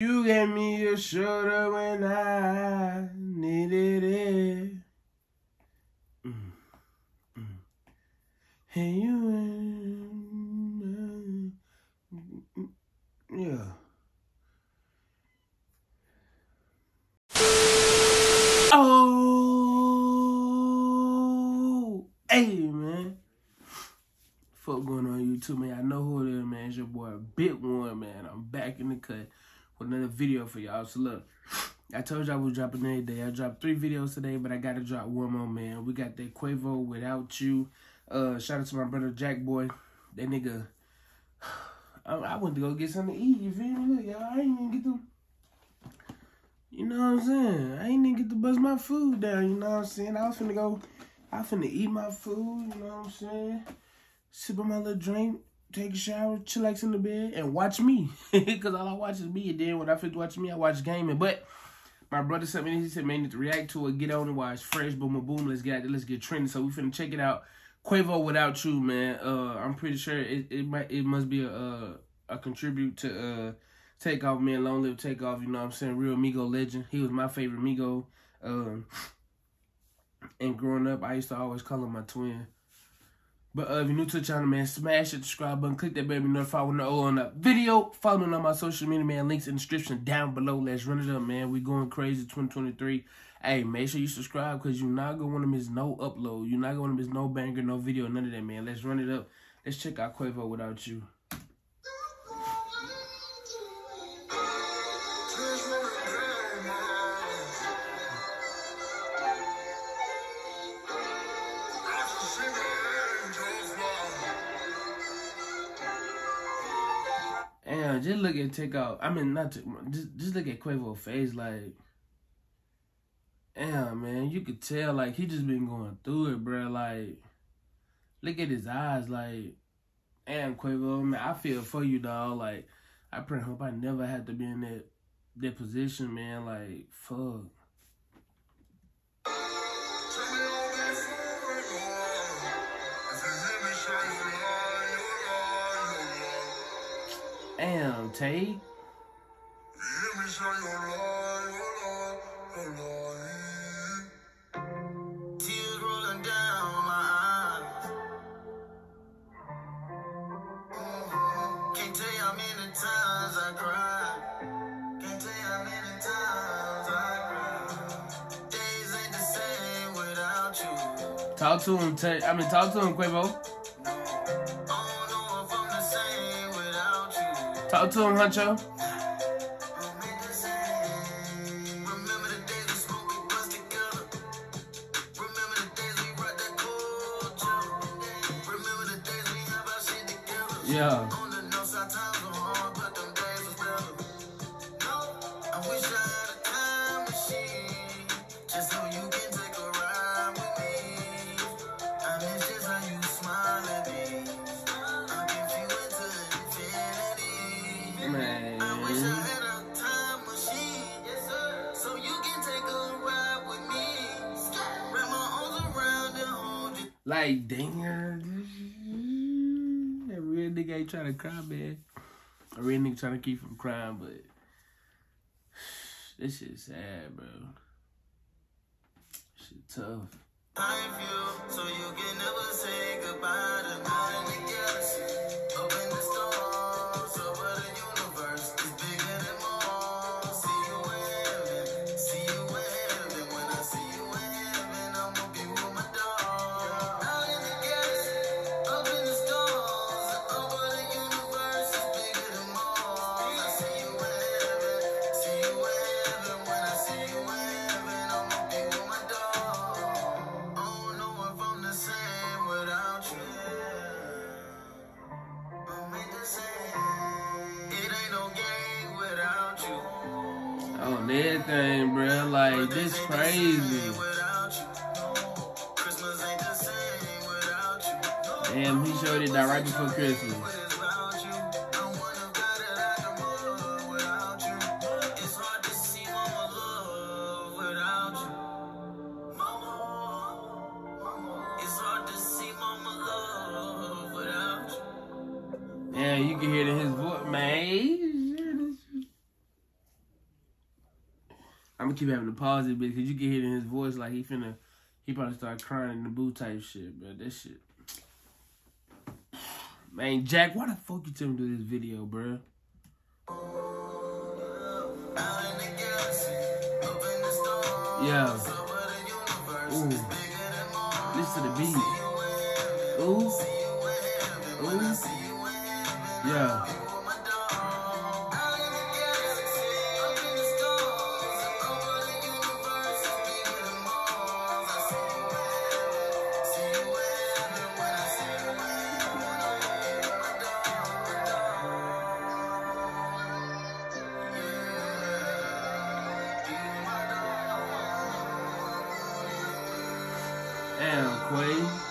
You gave me a shoulder when I needed it. Mm, mm. And you, mm, yeah. Oh, hey man. Fuck going on YouTube, man. I know who it is, man. It's your boy, Big Won, man. I'm back in the cut with another video for y'all. So look, I told y'all I was dropping every day. I dropped three videos today, but I gotta drop one more, man. We got that Quavo without you. Uh, shout out to my brother Jack Boy. That nigga. I, I went to go get something to eat. You feel me? Look, y'all. I ain't even get to. You know what I'm saying? I ain't even get to bust my food down. You know what I'm saying? I was finna go. I was finna eat my food. You know what I'm saying? Sip on my little drink take a shower, chillax in the bed, and watch me. Because all I watch is me. And then when I finish watching me, I watch gaming. But my brother sent me, he said, man, need to react to it, get on and watch fresh, boom, boom, let's get let's get trending. So we finna check it out. Quavo without you, man. Uh, I'm pretty sure it, it might it must be a a, a contribute to uh Takeoff, man. Long live Takeoff. You know what I'm saying? Real Migo legend. He was my favorite Migo. Um, and growing up, I used to always call him my twin. But uh, if you're new to the channel, man, smash the subscribe button, click that baby notify when the on the video. Follow me on my social media, man. Links in the description down below. Let's run it up, man. We going crazy 2023. Hey, make sure you subscribe because you're not going to want to miss no upload. You're not going to miss no banger, no video, none of that, man. Let's run it up. Let's check out Quavo without you. Damn, just look at Takeoff. I mean, not to, just just look at Quavo face, like, damn, man, you could tell, like, he just been going through it, bro. Like, look at his eyes, like, damn, Quavo, man, I feel for you, dog. Like, I pray hope I never had to be in that that position, man. Like, fuck. Damn, Tay. Talk to him, Tay. I mean, talk to him, Quavo. Talk to him, Huncho. Yeah. Like, dang mm-hmm. That real nigga ain't trying to cry, man. A real nigga trying to keep from crying, but this shit sad, bro. Shit tough. On everything, bro. Like, this crazy. Damn, he showed it right before Christmas. Yeah, you can hear it in his voice, man. I'm gonna keep having to pause it because you can hear in his voice like he finna, he probably start crying in the booth type shit, bro. That shit. Man, Jack, why the fuck you tell me to do this video, bro? Yeah. Ooh. Listen to the beat. Ooh. Ooh. Yeah. Damn, Quay.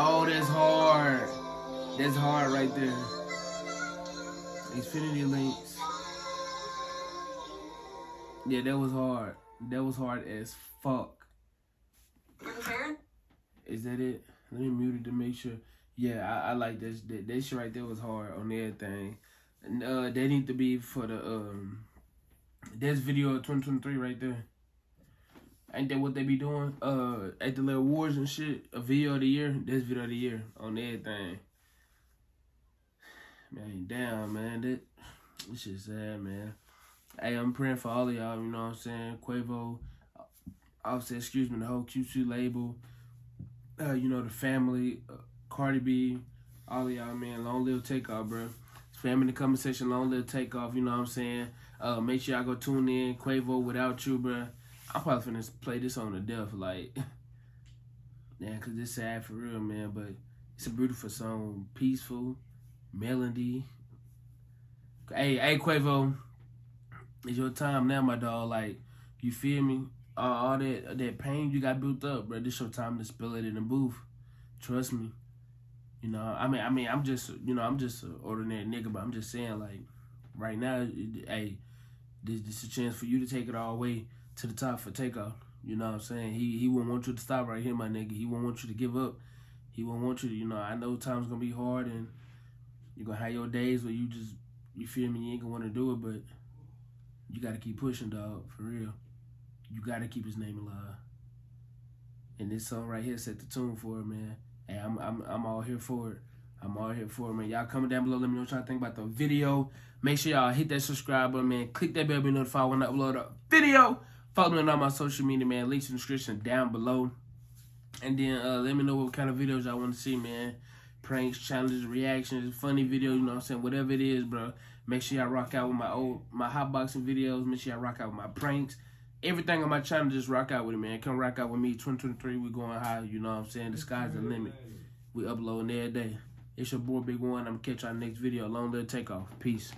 Oh, that's hard. That's hard right there. Xfinity links. Yeah, that was hard. That was hard as fuck. Is that it? Let me mute it to make sure. Yeah, I, I like this. That, that shit right there was hard on everything. Uh, they need to be for the um. This video of 2023 right there. Ain't that what they be doing? Uh, at the little awards and shit. A video of the year. This video of the year on everything. Man, damn, man. That this shit sad, man. Hey, I'm praying for all of y'all. You know what I'm saying? Quavo, obviously, excuse me, the whole QC label. Uh, you know the family, uh, Cardi B, all of y'all, man. Long live takeoff, bro. Spam in the comment section, long little takeoff. You know what I'm saying? Uh, make sure y'all go tune in. Quavo without you, bro. I'm probably finna play this on the death, like, yeah, cause it's sad for real, man. But it's a beautiful song, peaceful, melody. Hey, hey, Quavo, it's your time now, my dog. Like, you feel me? Uh, all that that pain you got built up, bro. This your time to spill it in the booth. Trust me. You know, I mean, I mean, I'm just, you know, I'm just an ordinary nigga, but I'm just saying, like, right now, it, hey, this this is a chance for you to take it all the way to the top for takeoff. You know what I'm saying? He he won't want you to stop right here, my nigga. He won't want you to give up. He won't want you to, you know, I know time's gonna be hard and you're gonna have your days where you just you feel me, you ain't gonna wanna do it, but you gotta keep pushing, dog, for real. You gotta keep his name alive. And this song right here set the tune for it, man. I'm I'm I'm all here for it. I'm all here for it, man. Y'all comment down below. Let me know what y'all think about the video. Make sure y'all hit that subscribe button, man. Click that bell to be notified when I upload a video. Follow me on all my social media, man. Links in the description down below. And then uh, let me know what kind of videos y'all want to see, man. Pranks, challenges, reactions, funny videos, you know what I'm saying? Whatever it is, bro. Make sure y'all rock out with my old my hot boxing videos. Make sure y'all rock out with my pranks. Everything on my channel, just rock out with it, man. Come rock out with me. 2023, we going high, you know what I'm saying? The sky's the limit. We uploading every day. It's your boy Big Won. I'm gonna catch y'all next video. Long live takeoff. Peace.